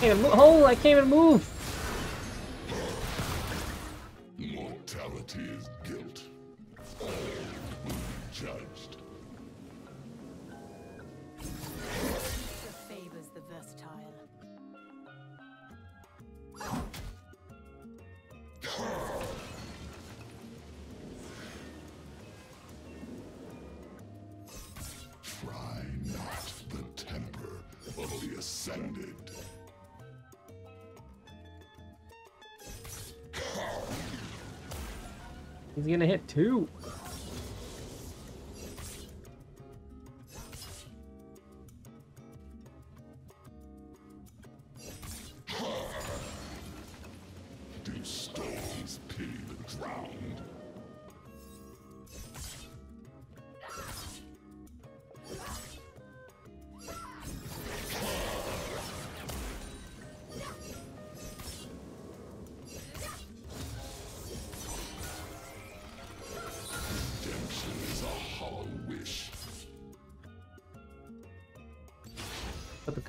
Can't move. Oh, I can't even move. Gonna hit two.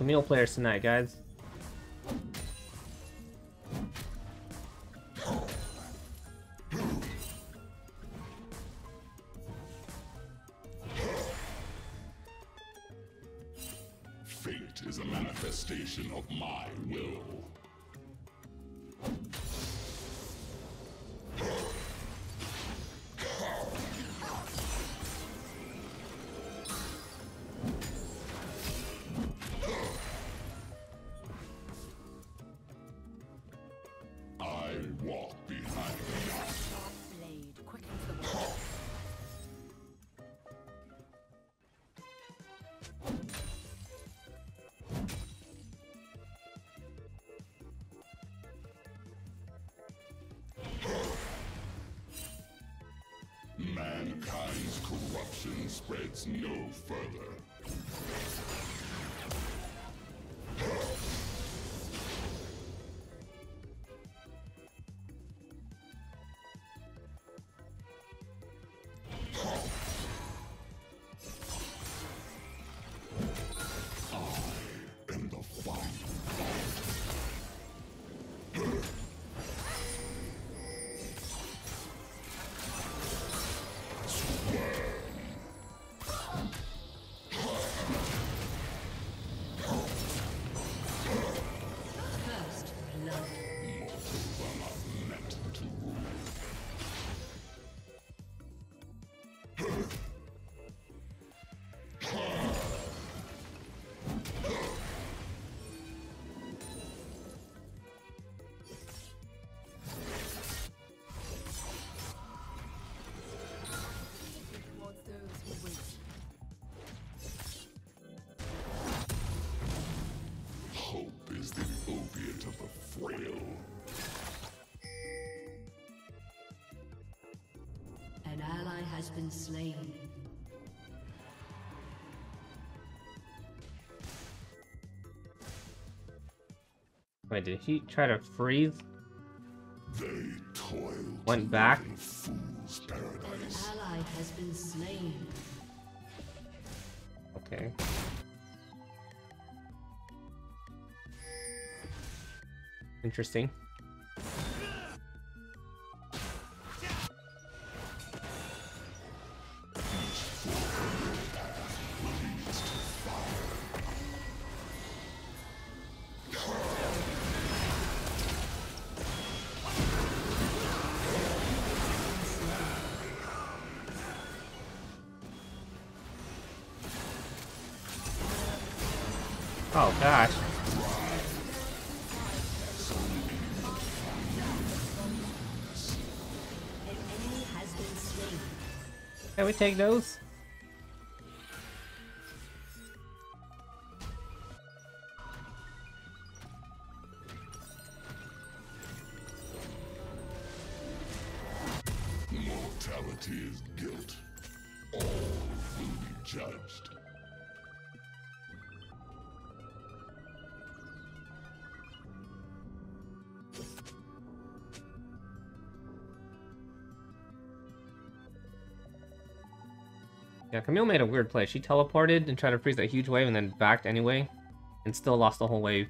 Camille players tonight, guys. Spreads no further. Been slain. Wait, did he try to freeze? They toil. Went back? in fool's paradise. Ally has been slain. Okay. Interesting. Oh gosh. Can we take those? Camille made a weird play. She teleported and tried to freeze that huge wave and then backed anyway. And still lost the whole wave.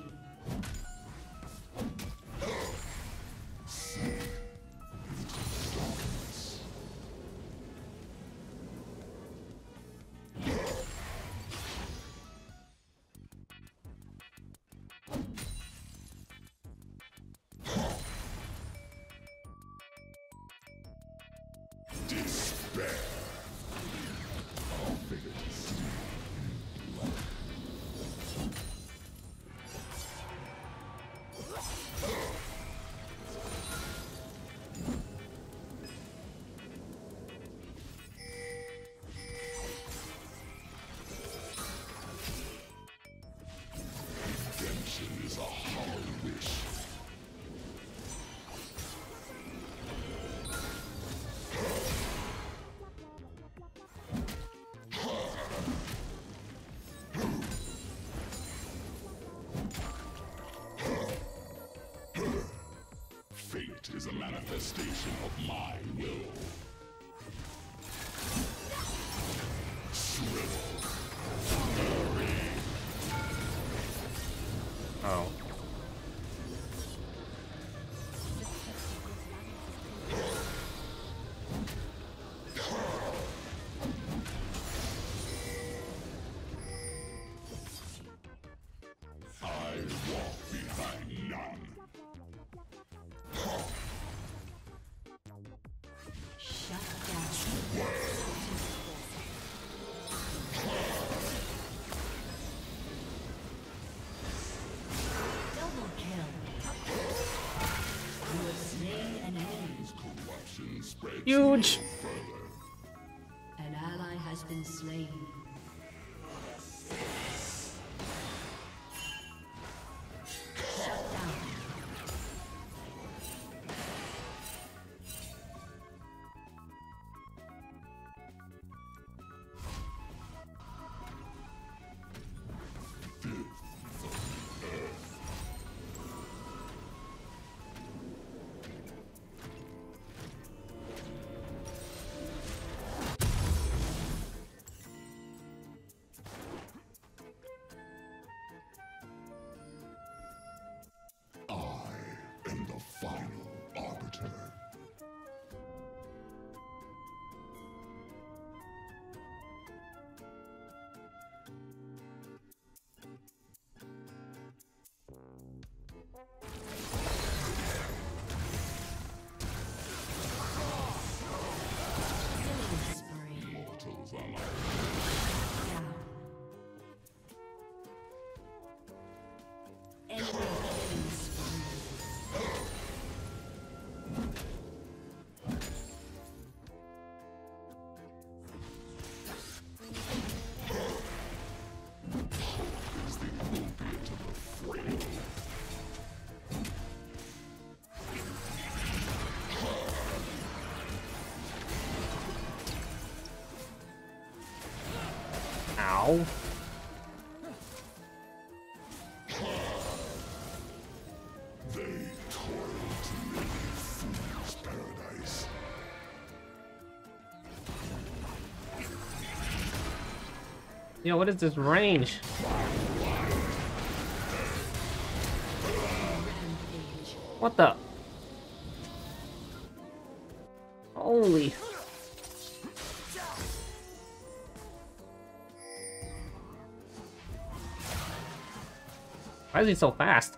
manifestation of my will. Huge. Yo, what is this range? What the? Why is he so fast?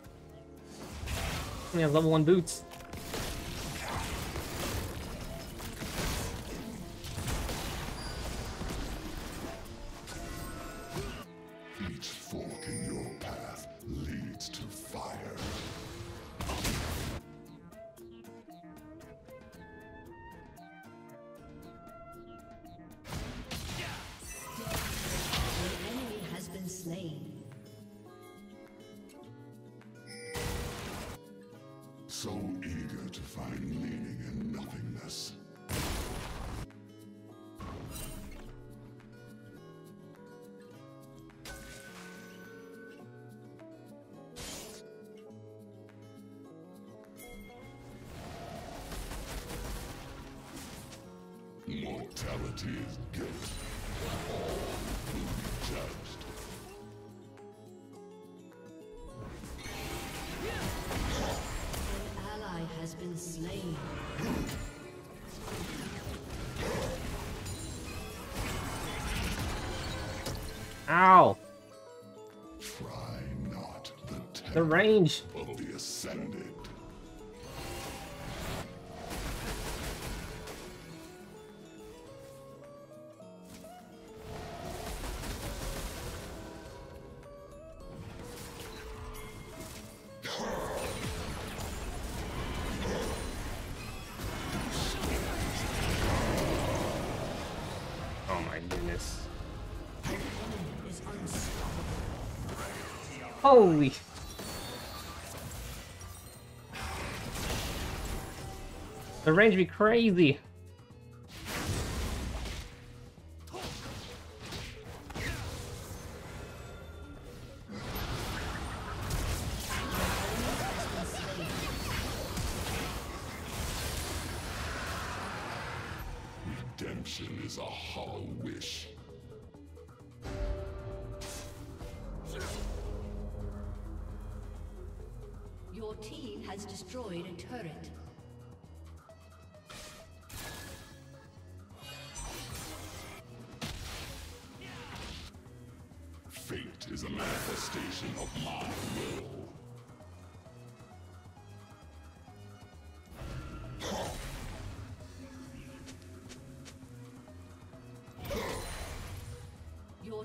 He has level 1 boots. Each fork in your path leads to fire. An enemy has been slain. so eager to find meaning in nothingness. Mortality is guilt. All will be judged. Ow! Not the, the range. Holy... The range be crazy.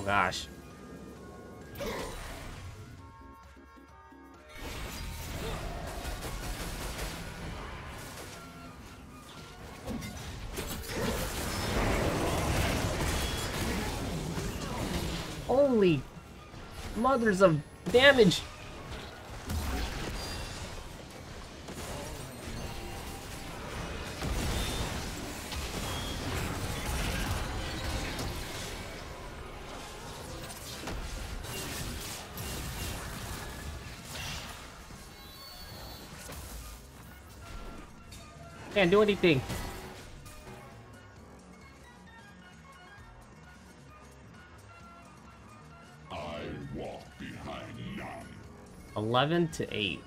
Oh gosh. Holy mothers of damage! Can't do anything. I walk behind none. Eleven to eight.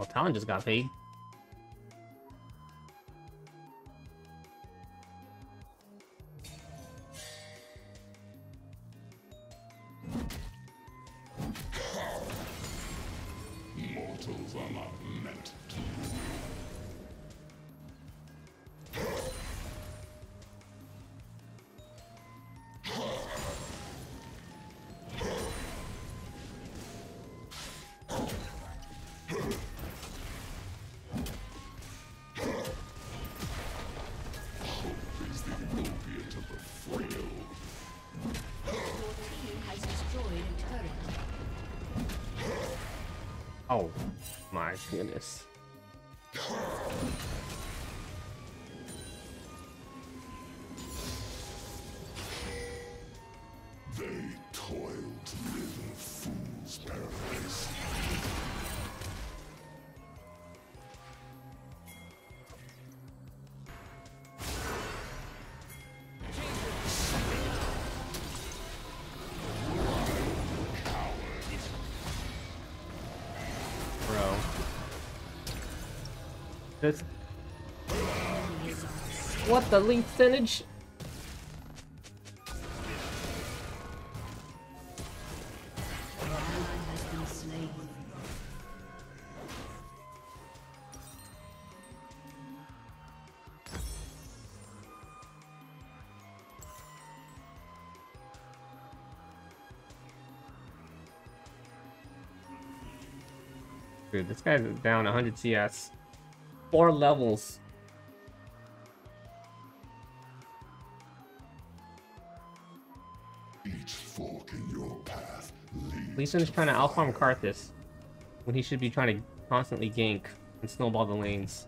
Well, Talon just got paid. What the been slain. Dude, this guy's down 100 CS. Four levels. Leads Lee is trying to outfarm Karthus when he should be trying to constantly gank and snowball the lanes.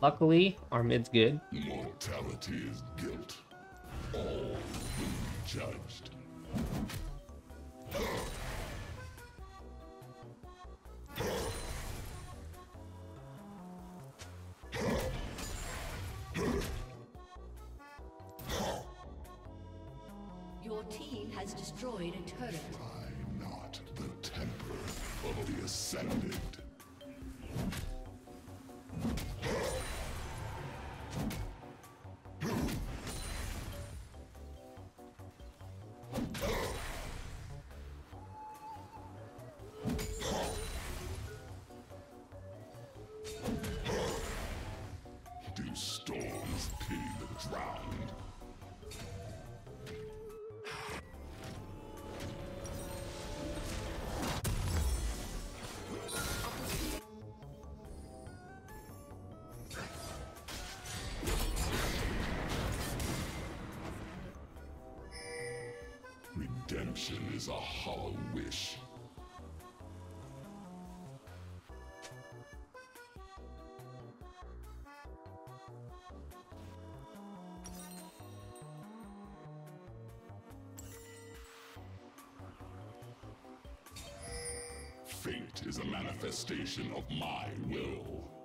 Luckily, our mid's good. mortality is guilt. All will be judged. Your team has destroyed a turret. I not the temper of the ascended. Fate is a manifestation of my will.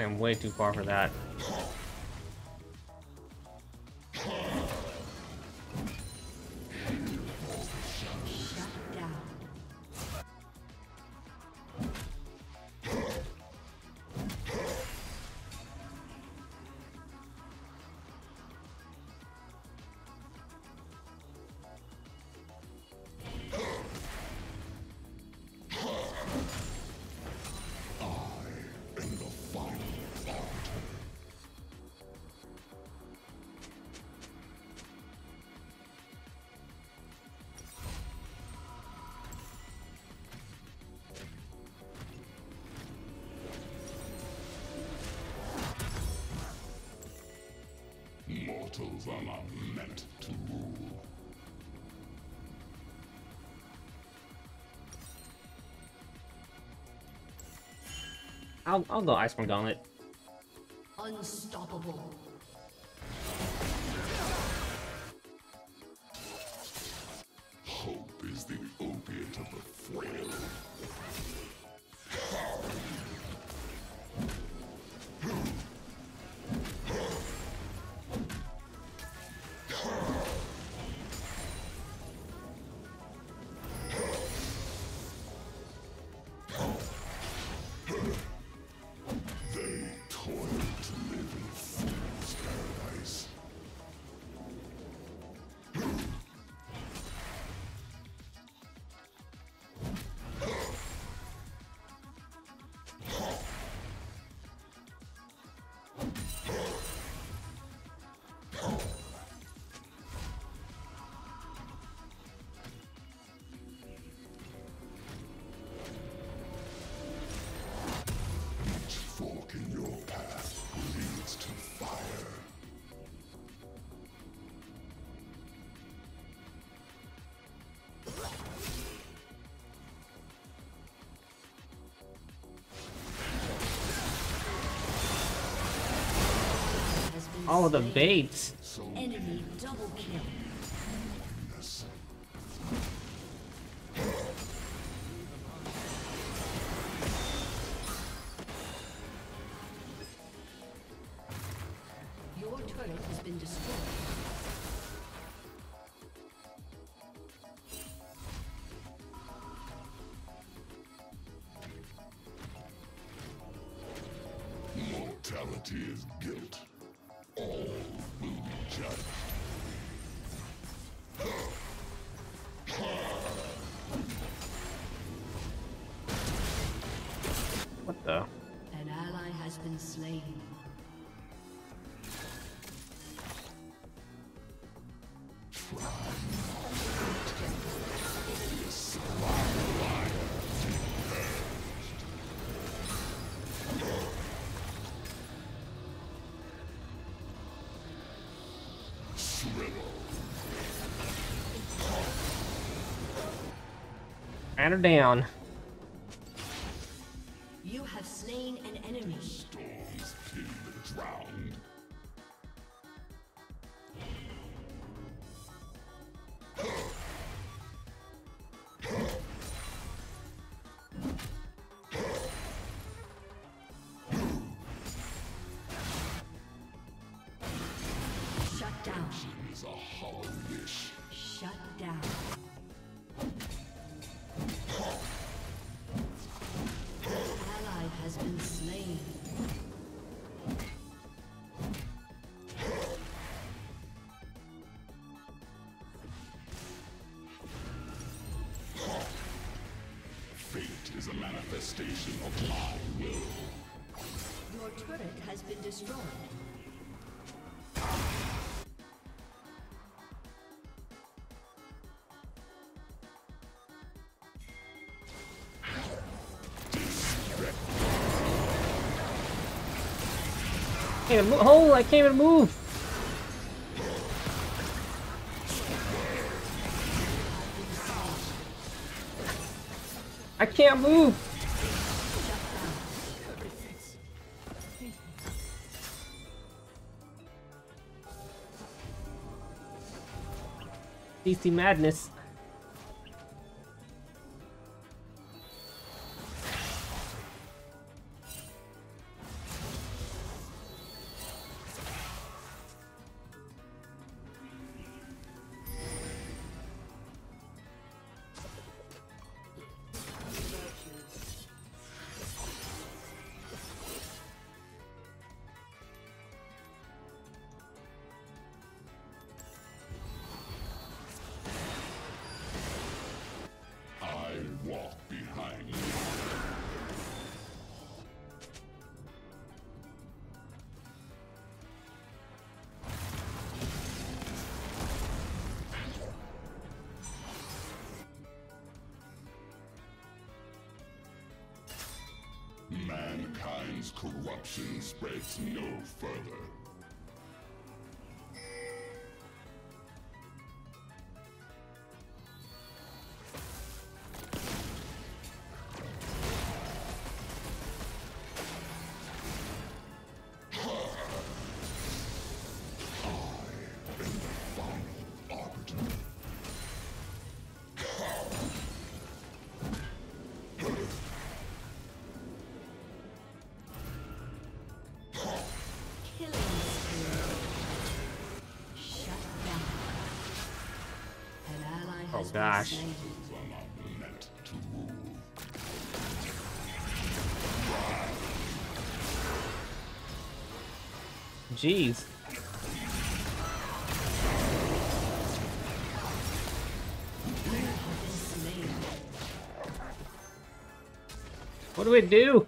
I am way too far for that. Mortals are not meant to rule. I'll, I'll go Iceborne Gauntlet. Unstoppable. all of the baits. Enemy double kill. Count her down. can't move. Oh, I can't even move. I can't move. DC madness. mankind's corruption spreads no further. gosh. Jeez. What do we do?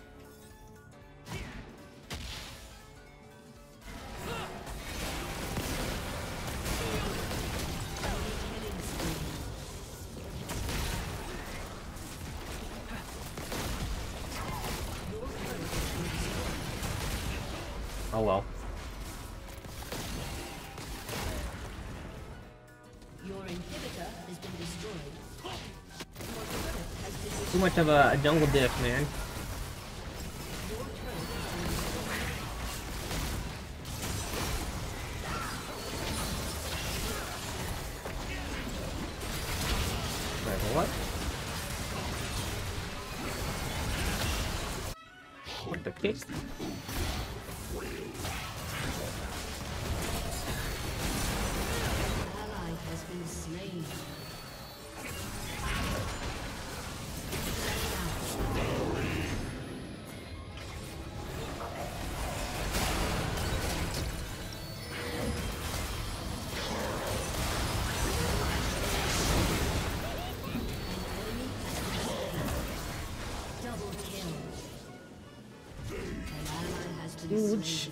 of a, a jungle diff, man. Wait, what? What the kick? Huge.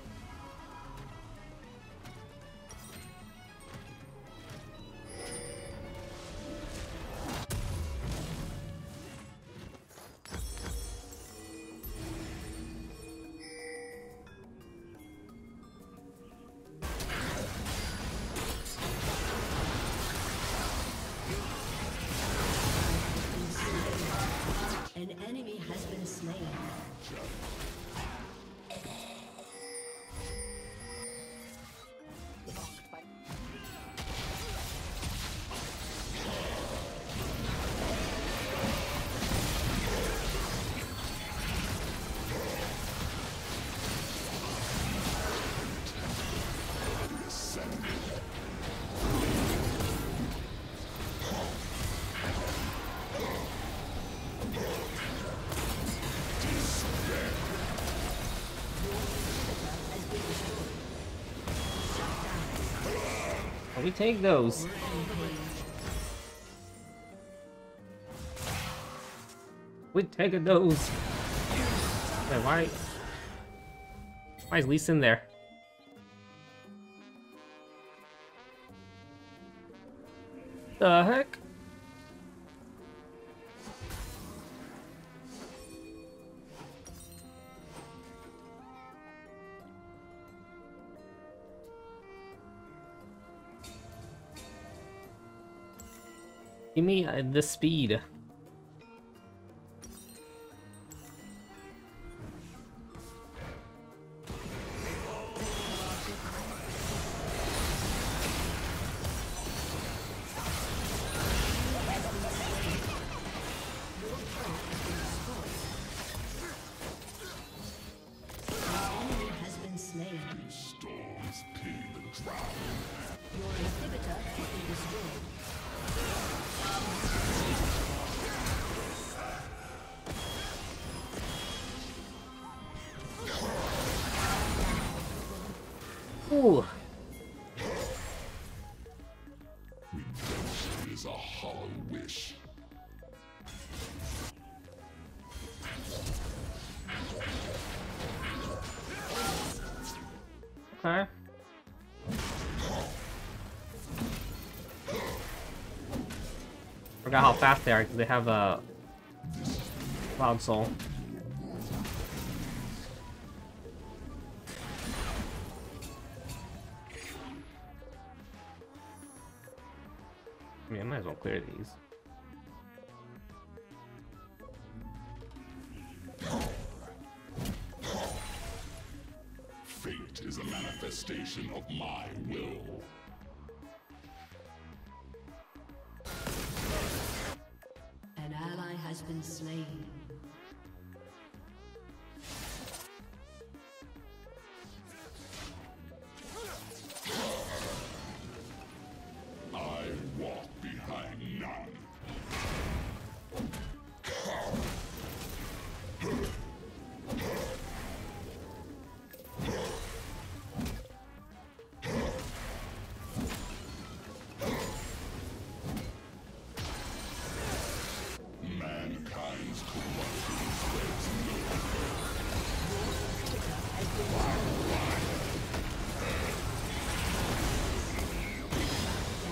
take those. We take those. Wait, why? Why is Lisa in there? The heck? Me uh, the speed. I forgot how fast they are because they have a cloud soul. I mean, I might as well clear these.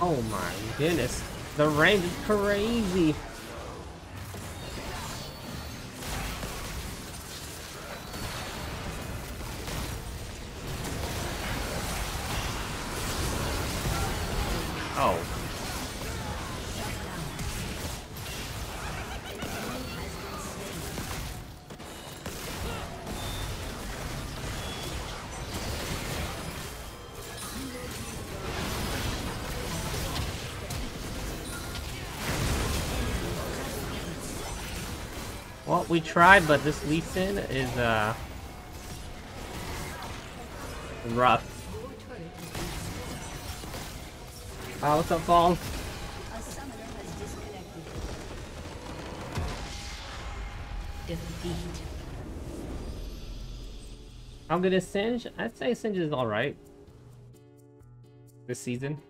Oh my goodness. The range is crazy. We tried, but this Lee Sin is, uh... Rough. Oh, what's up, Paul? A summoner has disconnected. Defeat. How good is Singed? I'd say Singed is alright. This season.